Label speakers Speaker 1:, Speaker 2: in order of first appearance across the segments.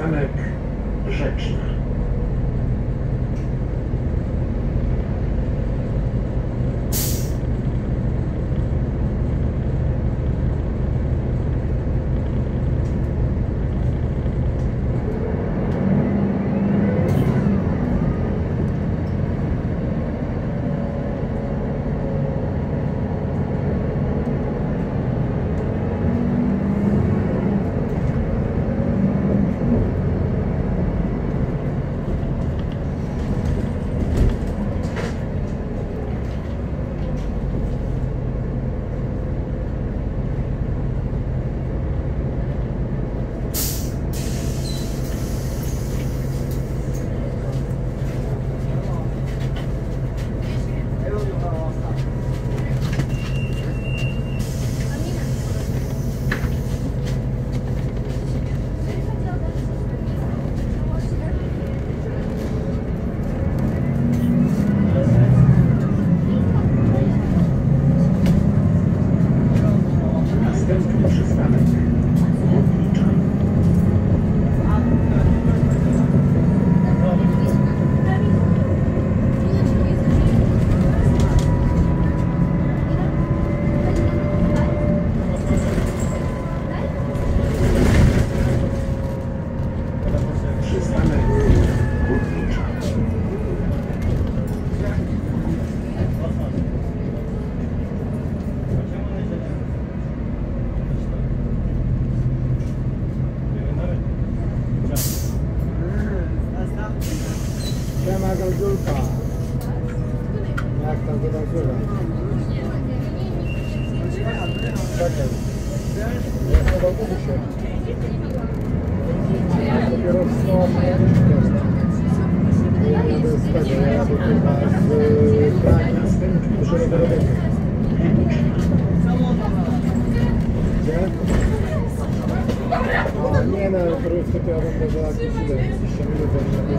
Speaker 1: Przystanek Rzeczna.
Speaker 2: Э,
Speaker 1: не,
Speaker 2: на второй стопе она даже отсюда, еще не выдержала.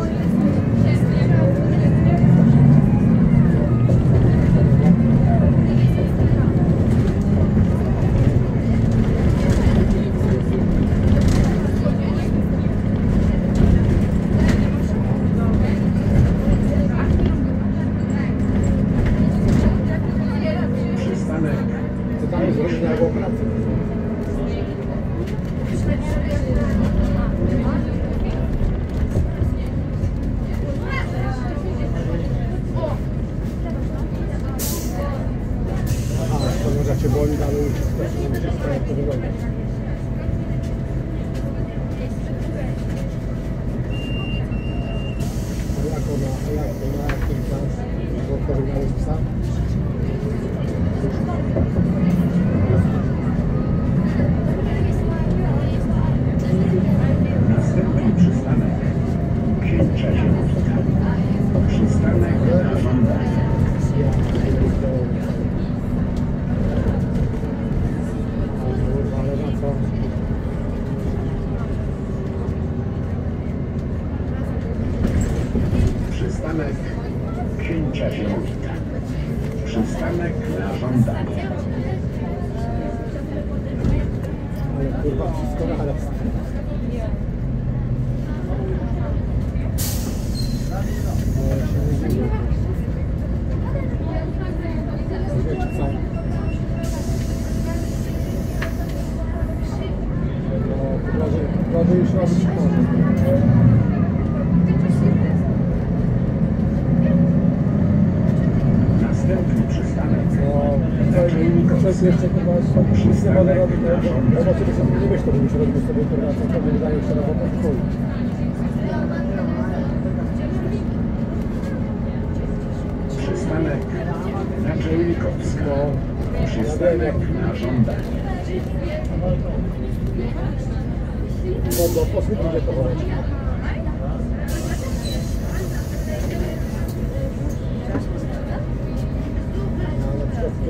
Speaker 2: cię boli, ale już się
Speaker 1: stają. Przystanek księcia Ziemowita. Przystanek na żądanie.
Speaker 2: Kurwa, wszystko na halas. Chyba, że już robić może.
Speaker 1: Przystanek na żądanie.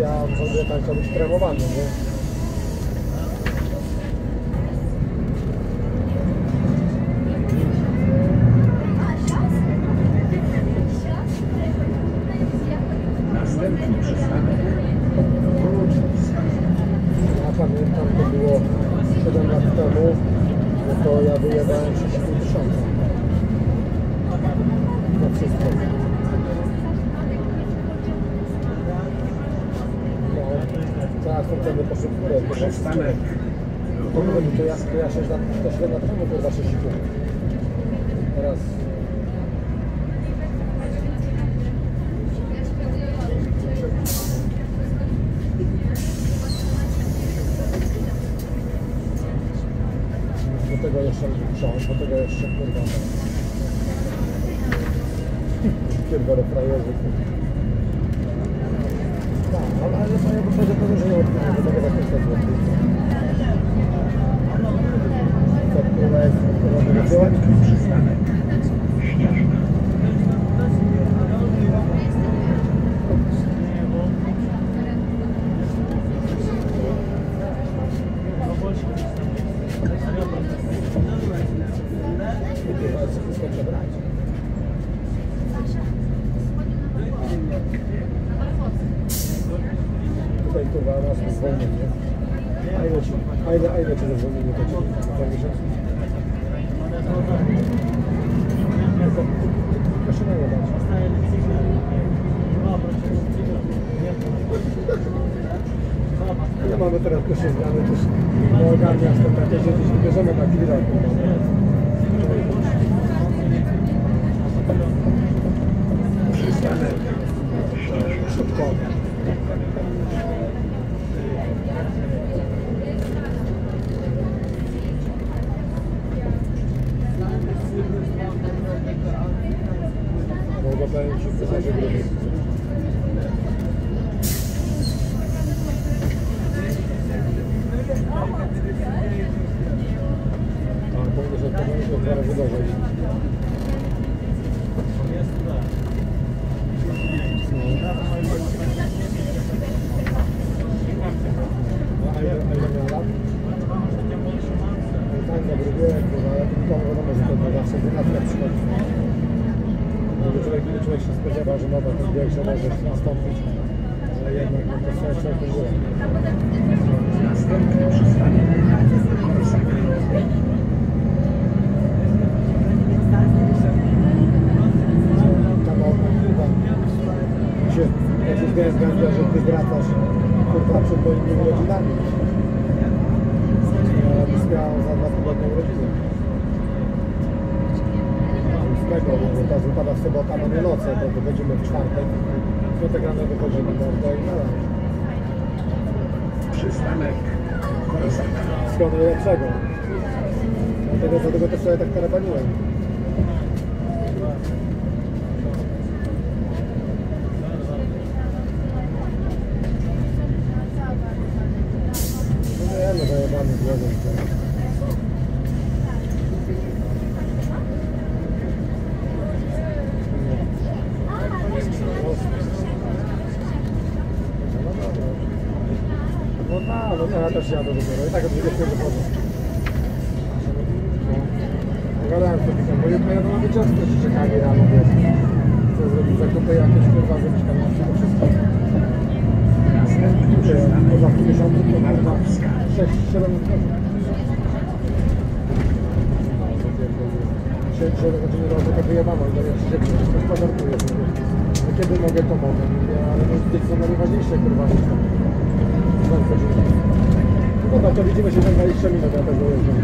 Speaker 2: Ja w ogóle tak komuś kremowany, nie? To wyjadałem 6,5 tysiąca. Na wszystko. No, teraz to wtedy to
Speaker 1: Przystanek
Speaker 2: To, to ja, to ja 6 lat, to 7 lat temu kurwa 6,5. Teraz... jeszcze kurwa. Pierdolę frajerzy. Tak, ale, to ja bym powiedział, że nie odpłynie do tego zakresu złotych. Co kurwa jest, kurwa, tego wziąłem?
Speaker 1: Następny przystanek Śnieżna
Speaker 2: Kurwa, wszystko trzeba brać. Tutaj kurwa masz zwolnienie. A ile a ile, a ile ci za zwolnienie to mamy teraz pierwsze zmiany, też nie ogarniam z tym takie, że gdzieś wybierzemy na Szybko. Mogę powiedzieć, że to jest gruby. A, powinno się to powinno się dwa razy gorzej. No, a ile, a ile miał lat? No tak, dobry wiek, nikomu wiadomo, że to zawsze przychodzi. Gdyby człowiek, człowiek się spodziewał, że nowa ten wiek, że może nastąpić, ale jednak to sobie człowiek nie wie.
Speaker 1: Następny przystanek Korsak
Speaker 2: Kawałka, kurwa, się, jak się zgadza, że ty wracasz, moimi rodzinami. Miał za dwa tygodnie urodziny. Tego, bo teraz wypada w sobota, mamy noce, to, będziemy w czwartek. W piątek rano wychodzimy, to i dalej.
Speaker 1: Przystanek Korsak
Speaker 2: Wszystkiego najlepszego. Dlatego, dlatego też sobie tak tarabaniłem. No no zajebany głową. No tak, no ja też jadę dopiero. I tak od 20 wychodzę. No. Gadałem z Topikiem, bo jutro jadę na z dzieciakami rano, wiesz. Chcę zrobić zakupy jakieś, kurwa, zrobić tam to wszystko.
Speaker 1: Następny
Speaker 2: Poza
Speaker 1: przystanek
Speaker 2: w miesiącu to kurwa
Speaker 1: Markowska
Speaker 2: 6-7 6-7 godzin do mnie przyjdzie, to żartuję sobie. No kiedy mogę, to mogę. Mówię, ale no dzieci są najważniejsze, kurwa. Bardzo dziękuję. Dobra, to widzimy się za 20 minut, ja też dojeżdżam